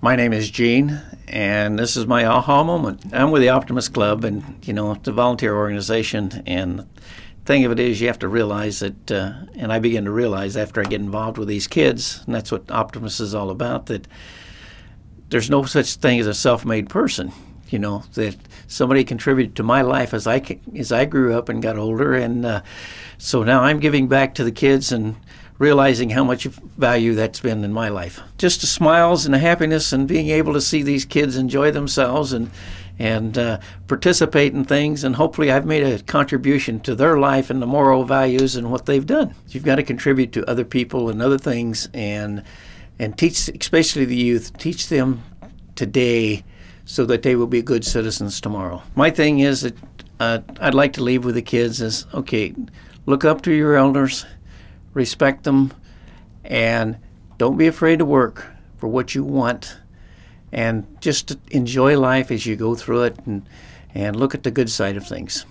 My name is Gene, and this is my aha moment. I'm with the Optimist Club, and you know, it's a volunteer organization. And the thing of it is, you have to realize that, uh, and I begin to realize after I get involved with these kids, and that's what Optimist is all about, that there's no such thing as a self-made person. You know that somebody contributed to my life as I as I grew up and got older, and uh, so now I'm giving back to the kids and realizing how much value that's been in my life. Just the smiles and the happiness and being able to see these kids enjoy themselves and and uh, participate in things, and hopefully I've made a contribution to their life and the moral values and what they've done. You've got to contribute to other people and other things, and and teach, especially the youth, teach them today so that they will be good citizens tomorrow. My thing is that uh, I'd like to leave with the kids is okay, look up to your elders, respect them, and don't be afraid to work for what you want, and just enjoy life as you go through it, and and look at the good side of things.